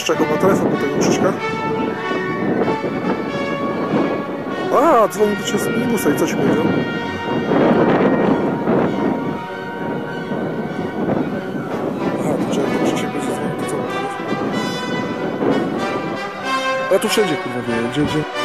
Będziesz czekał na telefon do tego Krzyśka? A, dzwoni do Ciebie z minibusa i co Ci powiedział? Ja tu wszędzie kurwa wie, gdzie, gdzie...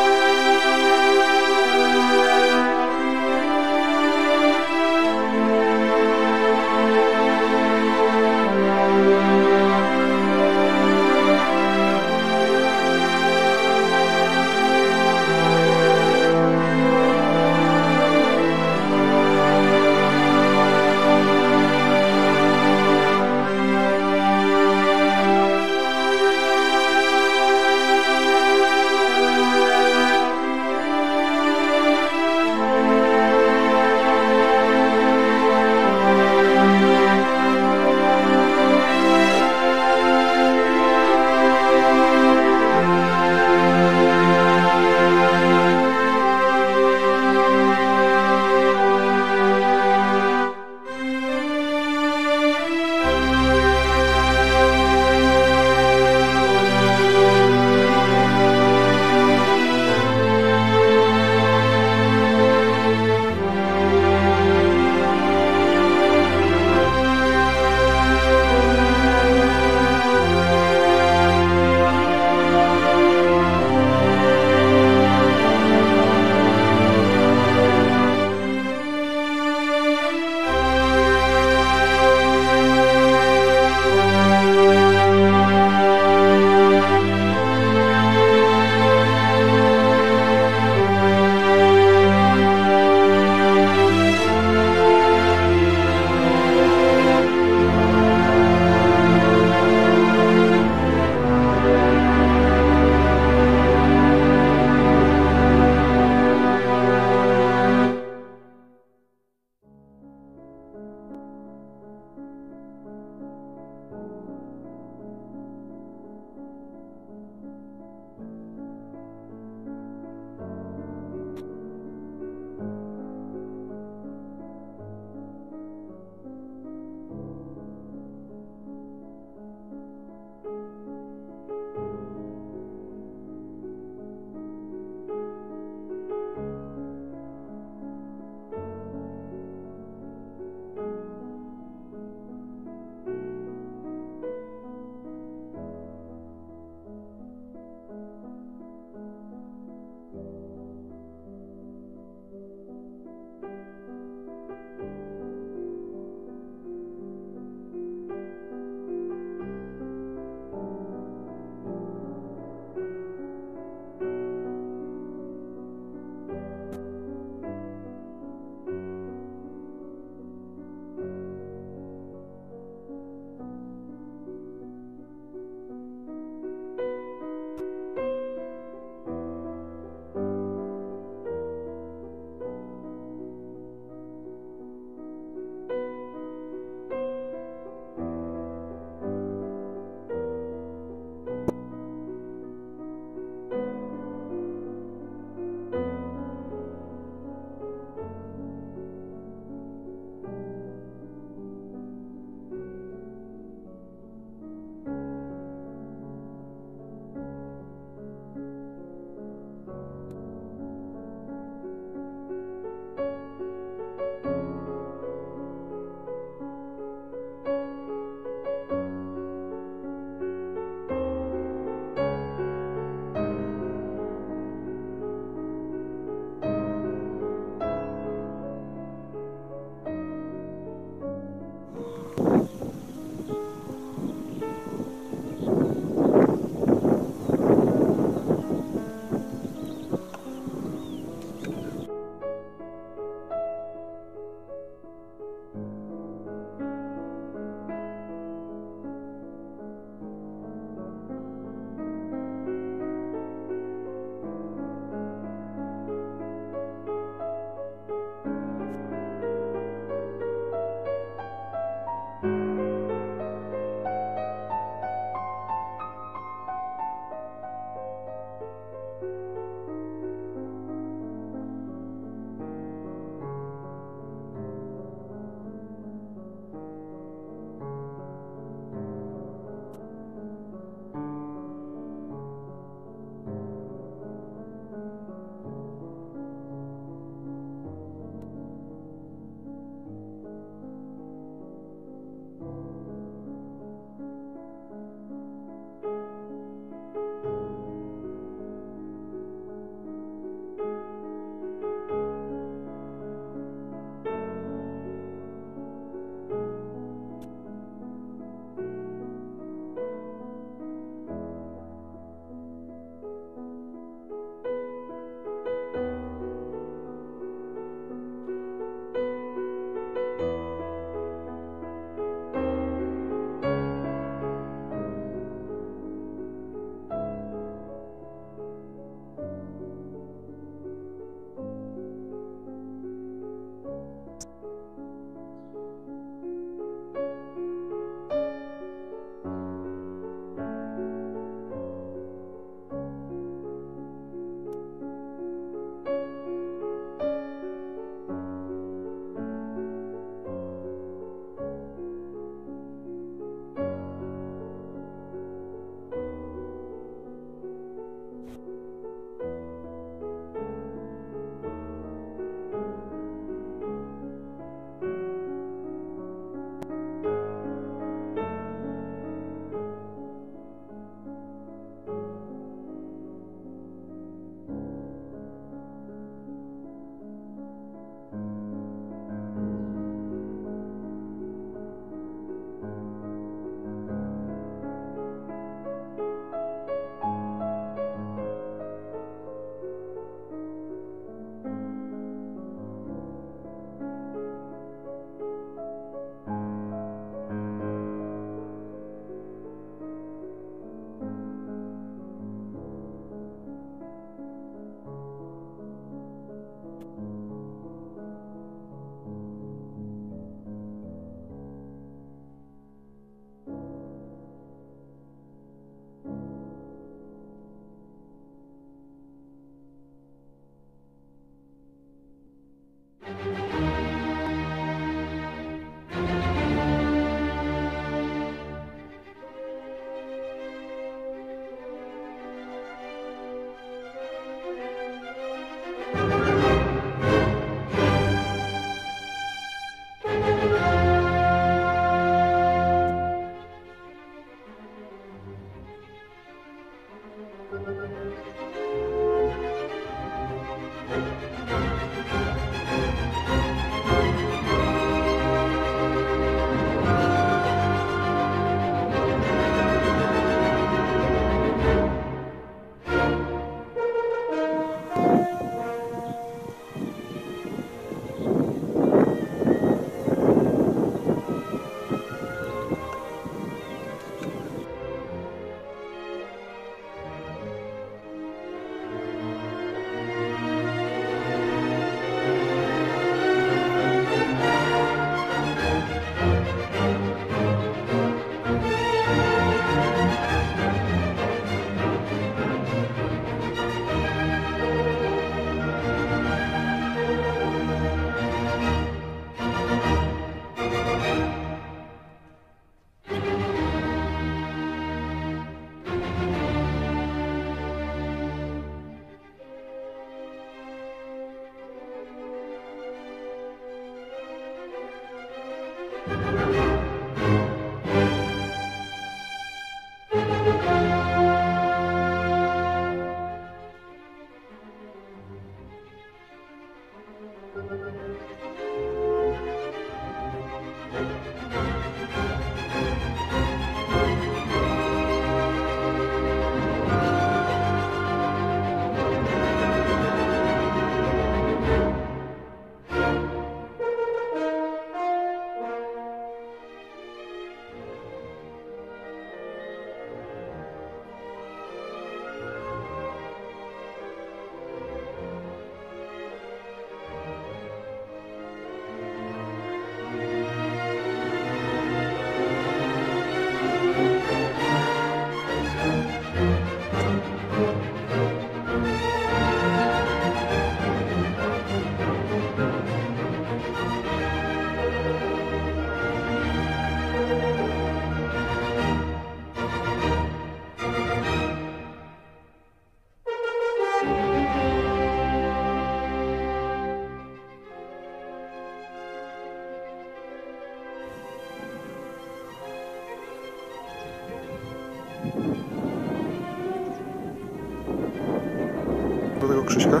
Krzyśka.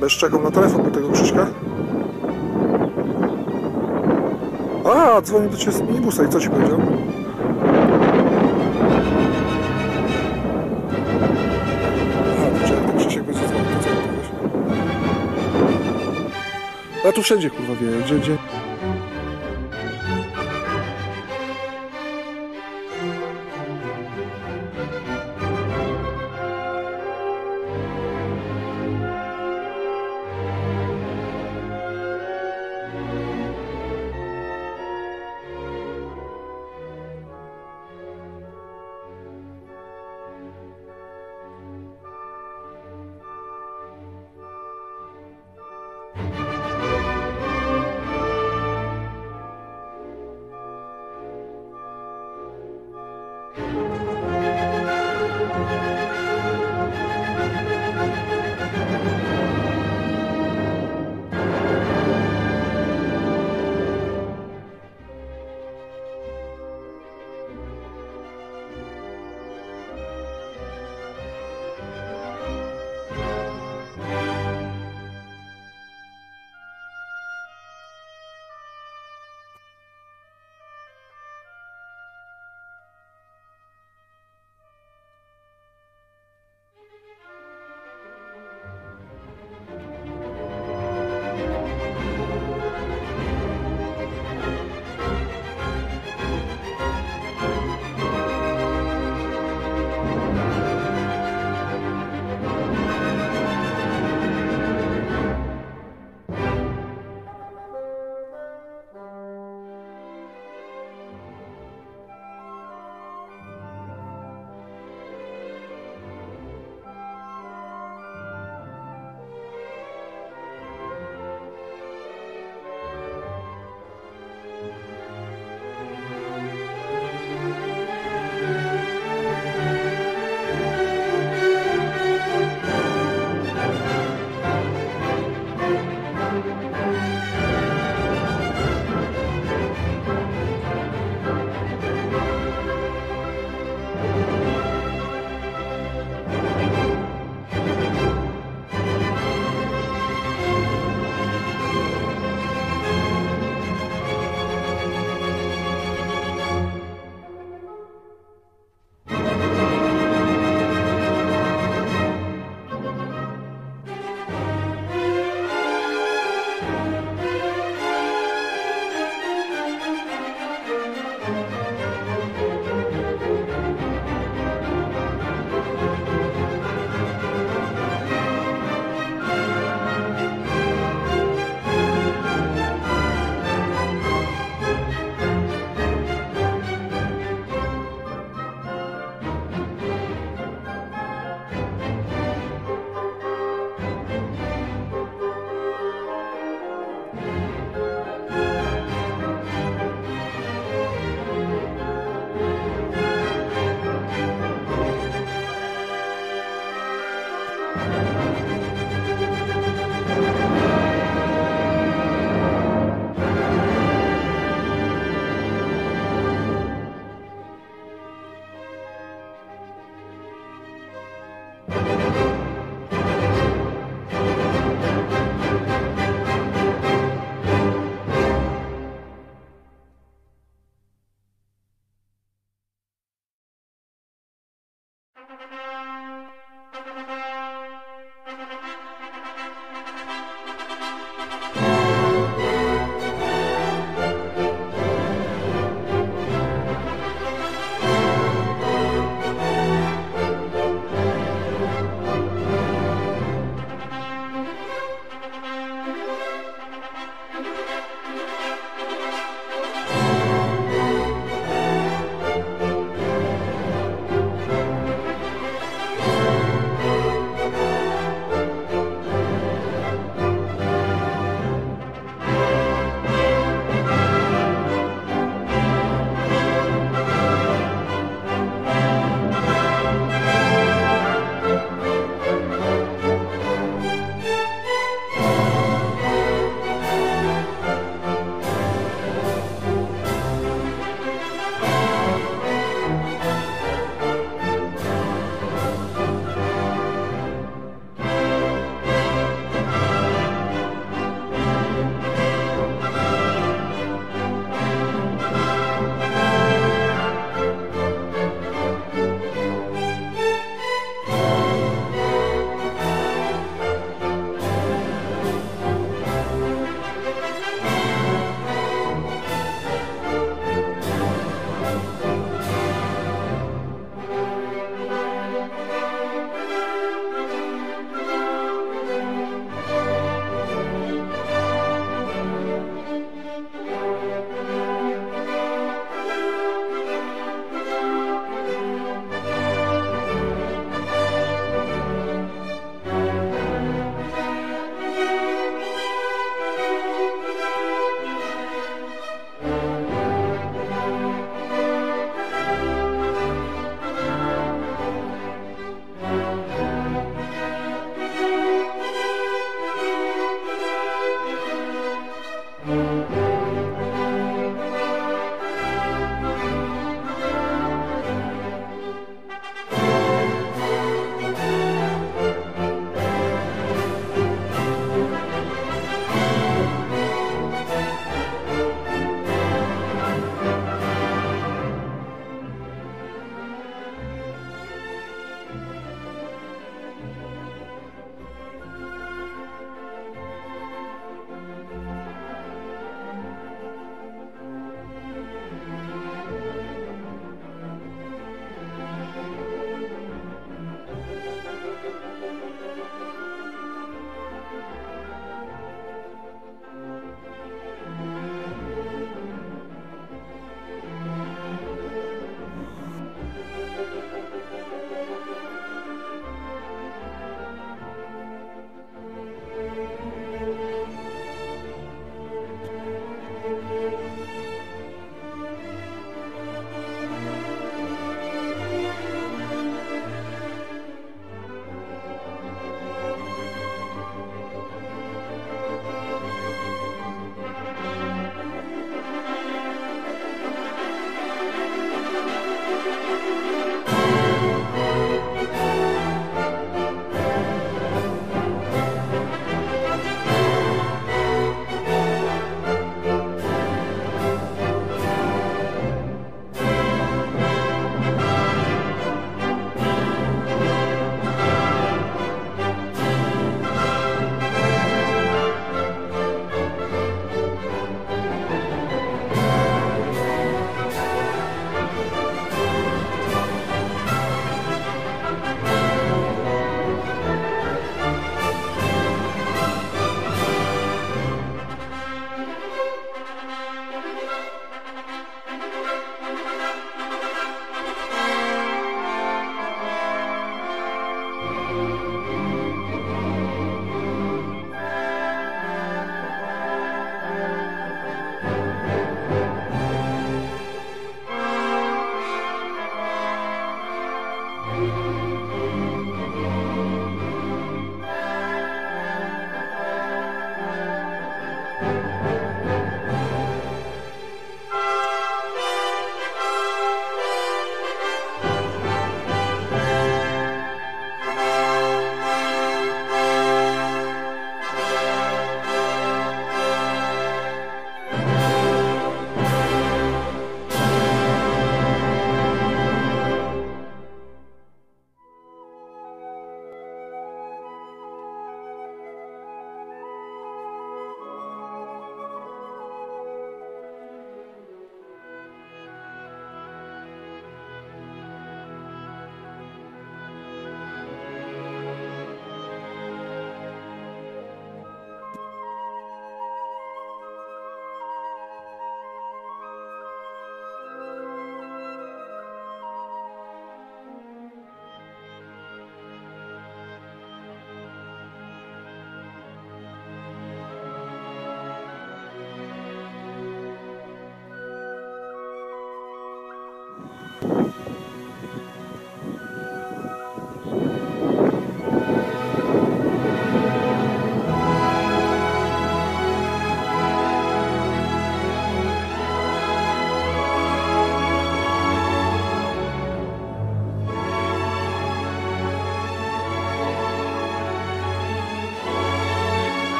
Będziesz czekał na telefon do tego Krzyśka? A, dzwoni do Ciebie z minibusa i co Ci powiedział? A, dzwonił, tu wszędzie kurwa wie, gdzie, gdzie...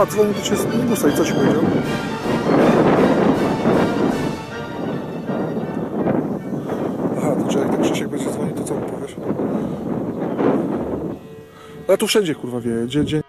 A, dzwoni do ciebie z minibusa i co ci powiedział? Aha, to czy jak ten Krzysiek będzie dzwonił, to co mu powiesz? Ale tu wszędzie kurwa wie, gdzie, gdzie